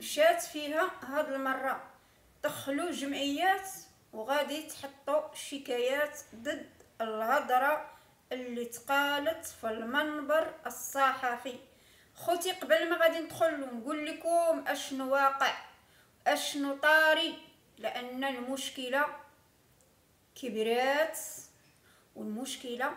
مشات فيها هاد المرة. دخلوا جمعيات وغادي تحطوا شكايات ضد الهضرة اللي تقالت في المنبر الصحفي خوتي قبل ما غادي ندخل ونقول لكم أشنو واقع أشنو طاري لأن المشكلة كبرات والمشكلة.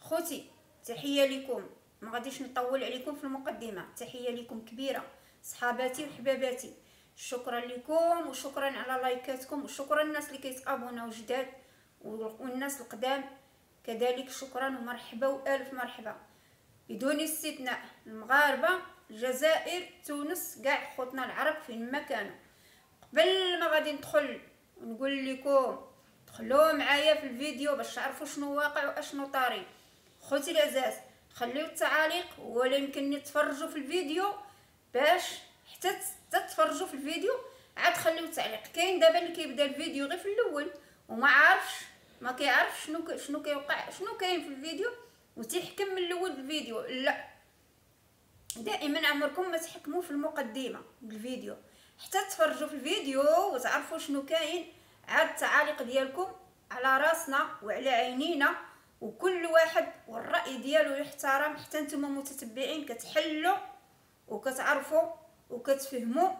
خوتي تحية لكم. ما غاديش نطول عليكم في المقدمة. تحية لكم كبيرة صحاباتي وحباباتي. شكرا لكم وشكرا على لايكاتكم وشكرا الناس اللي كيتابوناو جداد والناس القدام. كذلك شكرا ومرحبا وألف مرحبا. بدون استثناء المغاربة الجزائر تونس كاع خوتنا العرب فين ما كانوا. قبل ما غادي ندخل ونقول لكم دخلوا معايا في الفيديو باش تعرفوا شنو واقع وأشنو طاري. خوتي العزاز خليو التعاليق ولا يمكن تفرجوا في الفيديو باش حتى تتفرجوا في الفيديو عاد خليو التعليق. كاين دابا اللي كيبدا الفيديو غير في الأول وما عارفش ما كيعرف شنو شنو كيوقع شنو كاين في الفيديو وتيحكم من الأول الفيديو. لا. دائما عمركم ما تحكموا في المقدمة الفيديو. حتى تفرجوا في الفيديو وتعرفوا شنو كاين عاد التعاليق ديالكم على راسنا وعلى عينينا وكل واحد والرأي ديالو يحترم حتى نتوما متتبعين كتحلوا وكتعرفوا وكتفهموا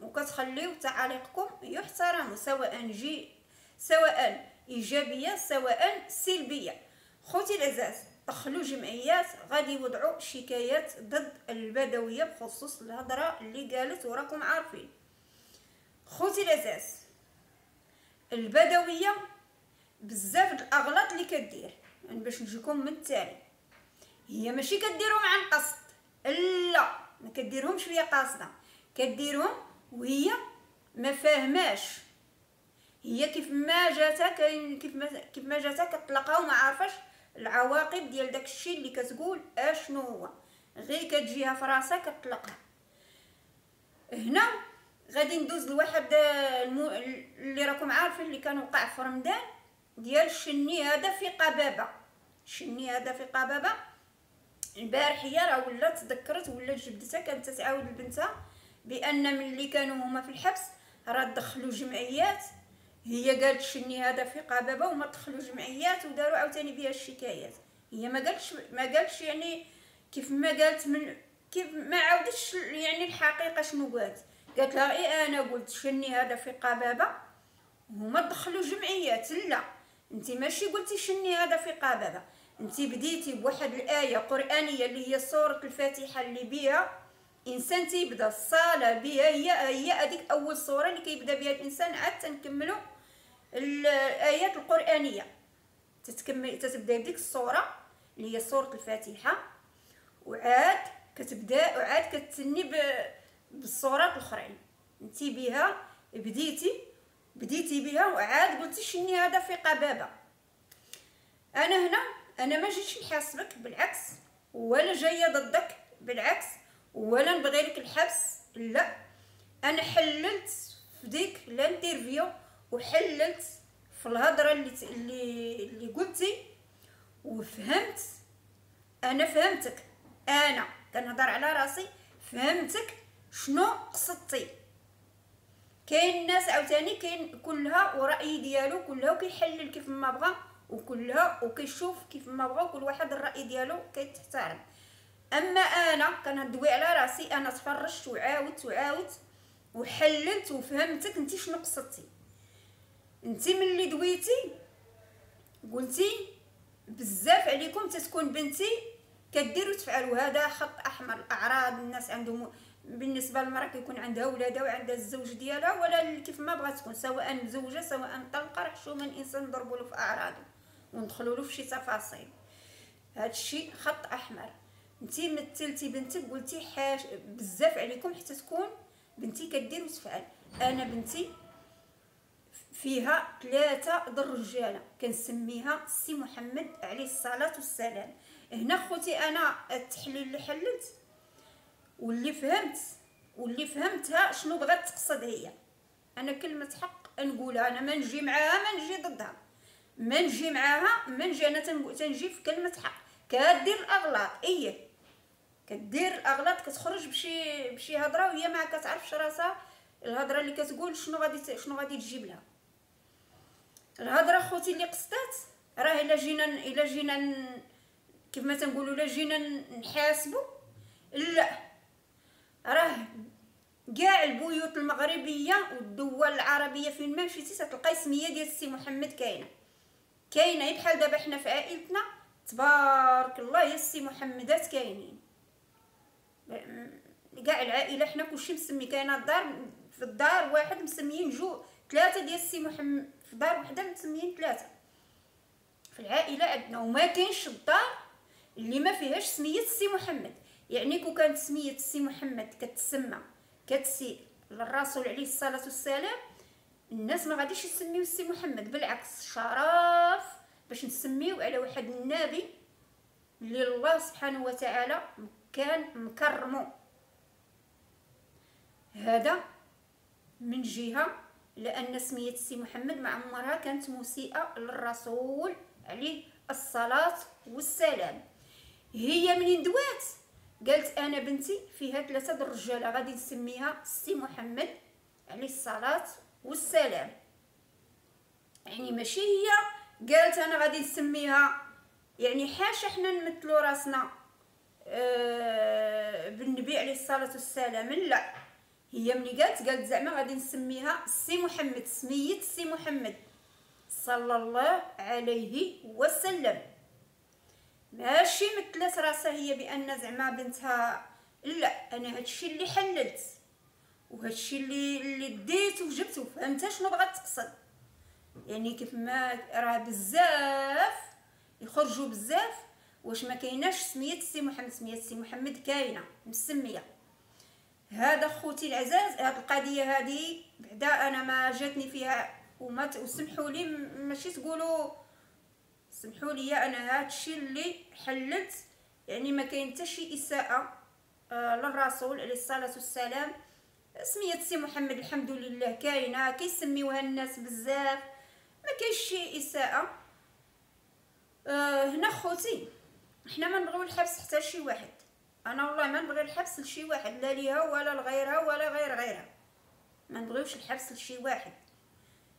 وكتخليو تعاليقكم يحترموا سواء جي سواء إيجابية سواء سلبية. خوتي العزاز دخلوا جمعيات غادي يوضعوا شكايات ضد البدوية بخصوص الهضرة اللي قالت وراكم عارفين. خوتي العزاز البدوية بزاف الأغلاط اللي كدير. باش نجيكم من التالي. هي ماشي كديرهم عن قصد. لا ما كديرهمش وهي قاصدة. كديرهم وهي ما فاهماش. هي كيف ما جاتها كيف ما كيف ما جاتها كتلقاها وما عارفاش العواقب ديال داك الشيء اللي كتقول أشنو هو. غير كتجيها في راسها هنا غادي ندوز لواحد المو... اللي راكم عارفين اللي كان وقع في رمضان ديال الشني هذا في قبابة. الشني هذا في قبابة؟ البارح هي راه ولات تذكرت ولات جبدتها كانت تعاود لبنتها بأن ملي كانوا هما في الحبس راه دخلوا جمعيات. هي قالت شني هذا في قبابة وما دخلوا جمعيات وداروا عاوتاني بها الشكايات. هي ما قالتش ما قالتش يعني كيف ما قالت من كيف ما عاودتش يعني الحقيقة شنو قالت. قالت لها اي أنا قلت شني هذا في قبابة هما دخلوا جمعيات. لا انت ماشي قلتي شني هذا في قبابة. انت بديتي بواحد الآية قرآنية اللي هي سورة الفاتحة اللي بها إنسان تيبدأ الصلاة بها هي هي هذيك أول سورة اللي كيبدأ بها الإنسان عاد تنكملوا الآيات القرآنية. تتكمل تتبدأ بديك السورة اللي هي سورة الفاتحة وعاد كتبدأ وعاد كتسني بالصورات الأخرين. انت بها بديتي بديتي بها وعاد قلتي شني هذا في قبابه أنا هنا أنا ما جيتش نحاسبك بالعكس ولا جاية ضدك بالعكس ولا نبغي لك الحبس لا. أنا حللت في ديك الانترفيو وحللت في الهضرة اللي اللي اللي قلتي وفهمت. أنا فهمتك. أنا كنهضر على راسي فهمتك شنو قصدتي. كاين الناس عاوتاني كاين كلها وراي ديالو كلها وكيحلل كيف ما بغى وكلها وكيشوف كيف ما بغى وكل واحد الرأي ديالو كيتحترم. أما أنا كندوي على راسي أنا تفرجت وعاودت وعاودت وحللت وفهمتك انت شنو قصدتي. انت ملي دويتي؟ قلتي بزاف عليكم تتكون بنتي كدير وتفعل وهذا خط أحمر الأعراض الناس عندهم بالنسبة للمرأة كيكون عندها ولادها وعندها الزوج ديالها ولا كيف ما بغات تكون سواء مزوجة سواء طلقة راه حشومه الانسان نضربوا له في اعراضه وندخلوا له في شي تفاصيل. هذا الشيء خط أحمر. انت مثلتي بنتك قلتي حاش بزاف عليكم حتى تكون بنتي كدير وتفعل أنا بنتي فيها ثلاثة د الرجالة. كنسميها سي محمد عليه الصلاة والسلام. هنا خوتي أنا التحليل اللي حللت؟ واللي فهمت واللي فهمتها شنو بغات تقصد هي؟ أنا كلمة حق نقولها أنا ما نجي معاها ما نجي ضدها. ما نجي معاها ما نجي أنا تنجي في كلمة حق. كدير الأغلاط إيه؟ كدير الأغلاط كتخرج بشي بشي هضرة وهي ما كتعرفش راسها. الهضرة اللي كتقول شنو غادي شنو غادي تجيب لها. الهضرة خوتي اللي قصدات راه إلا جينا إلا جينا كيف ما تنقولوا إلا جينا نحاسبوا لا. راه كاع البيوت المغربية والدول العربية فين ما مشيتي تلقاي سمية ديال السي محمد كاينة. كاينة بحال دابا حنا في عائلتنا تبارك الله يا السي محمدات كاينين. كاع العائلة حنا كلشي مسمي كاينة الدار في الدار واحد مسميين جو ثلاثة ديال السي محمد في دار وحدة مسميين ثلاثة. في العائلة عندنا وما كاينش الدار اللي ما فيهاش سمية السي محمد. يعني كو كانت سمية السي محمد كتسمى كتسير للرسول عليه الصلاة والسلام الناس ما غاديش يسميو السي محمد بالعكس شرف باش نسميو على واحد النبي اللي الله سبحانه وتعالى كان مكرمو. هذا من جهة لأن سمية السي محمد ما عمرها كانت مسيئة للرسول عليه الصلاة والسلام. هي منين دوات. قالت أنا بنتي فيها ثلاثة الرجاله غادي نسميها السي محمد عليه الصلاة والسلام. يعني ماشي هي قالت أنا غادي نسميها يعني حاشا حنا نمثلوا راسنا آه بالنبي عليه الصلاة والسلام. لا هي ملي قالت قالت زعما غادي نسميها السي محمد سميت السي محمد صلى الله عليه وسلم. ماشي مثلت راسها هي بأن زعما بنتها لا أنا هادشي اللي حللت. وهادشي اللي اللي ديت وجبته فهمت شنو بغات تقصد. يعني كيف ما راه بزاف يخرجوا بزاف واش ما كايناش سمية السي محمد. سمية السي محمد كاينة مسميه هذا خوتي العزاز هاد القضية هذه بعدا أنا ما جاتني فيها وما تسمحوا لي ماشي تقولوا سمحوا لي أنا هادشي اللي حلت يعني ما كاين حتى شي إساءة آه للرسول عليه الصلاة والسلام. سمية سي محمد الحمد لله كاينة كيسميوها الناس بزاف. ما كاينش شي إساءة. آه هنا خوتي حنا ما نبغيو الحبس حتى شي واحد. أنا والله ما نبغي الحبس لشي واحد لا ليها ولا لغيرها ولا غير غيرها. ما نبغيوش الحبس لشي واحد.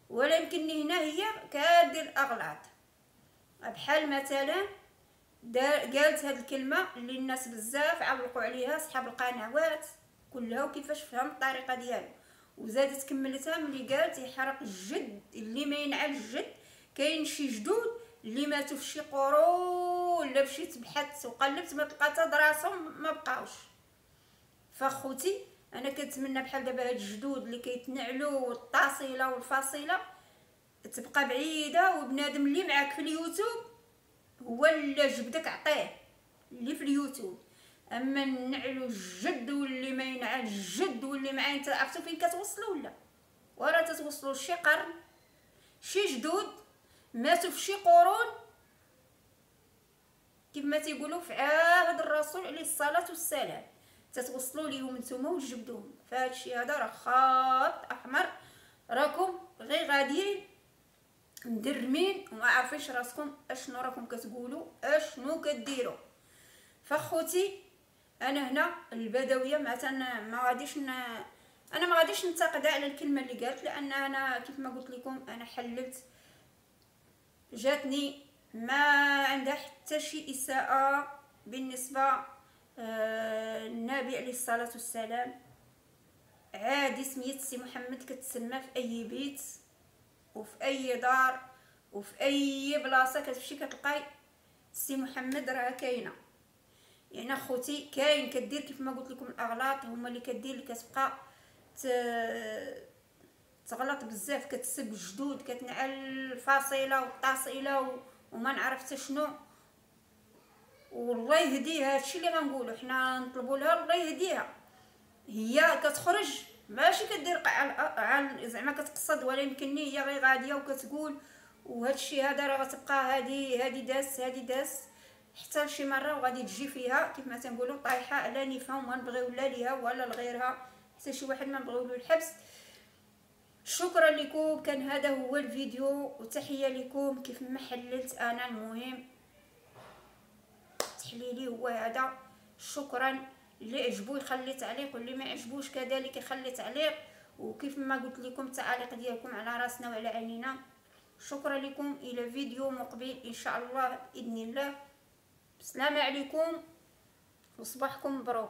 ولا يمكن هنا هي كادير الأغلاط. بحال مثلا قالت هاد الكلمة اللي الناس بزاف علقوا عليها صحاب القنوات. كلها وكيفاش فهم الطريقة ديالو. وزادت كملتها ملي قالت يحرق الجد اللي ما ينعل الجد كاين شي جدود اللي ماتوا في شي قرون ولا مشيت بحثت وقلبت ما تلقى حتى دراسهم ما بقاوش. فاخوتي أنا كنتمنى بحال دابا هاد الجدود اللي كيتنعلوا والطاصله والفاصله تبقى بعيدة وبنادم اللي معاك في اليوتيوب هو اللي جبدك عطيه اللي في اليوتيوب. أما نعلو الجد واللي ما ينعل الجد واللي معايا أنت عرفتوا فين كتوصلوا ولا؟ ورا تتوصلوا لشي قرن شي جدود ماتوا في شي قرون. كيف ما تيقولوا في عهد الرسول عليه الصلاة والسلام تتوصلوا ليهم نتوما وتجبدوهم. فهادشي هذا راه خط أحمر راكم غير غاديين مدرمين وما عارفينش راسكم أشنو راكم كتقولوا أشنو كديروا فخوتي أنا هنا البدوية مثلا ما غاديش. أنا ما غاديش ننتقد على الكلمة اللي قالت لأن أنا كيف ما قلت لكم أنا حللت جاتني ما عندها حتى شي إساءة بالنسبة آه النبي عليه الصلاة والسلام عادي سميت سي محمد كتسمى في أي بيت وفي أي دار وفي أي بلاصة كتمشي كتلقاي سي محمد راه كاينة يعني اخوتي كاين كدير كيف ما قلت لكم الاغلاط هما اللي كدير اللي كتبقى تغلط بزاف كتسب الجدود كتنعل الفاصلة والطاصلة وما نعرف حتى شنو. والله يهديها هادشي اللي غنقولو حنا نطلبوا لها الله يهديها. هي كتخرج ماشي كدير على زعما كتقصد ولا يمكن هي غير غادية وكتقول وهادشي هذا راه غتبقى هادي هادي داس هادي داس. حتى شي مرة وغادي تجي فيها كيف ما تنقولوا طايحة على نيفها وما نبغيو لا ليها ولا لغيرها. حتى شي واحد ما نبغيو له الحبس. شكرا لكم. كان هذا هو الفيديو وتحية لكم. كيف ما حللت أنا المهم. تحليلي هو هذا. شكرا. اللي عجبو يخلي تعليق واللي ما عجبوش كذلك يخلي تعليق. وكيف ما قلت لكم التعاليق ديالكم على راسنا وعلى عينينا. شكرا لكم. إلى فيديو مقبل إن شاء الله بإذن الله. السلام عليكم. وصباحكم مبروك.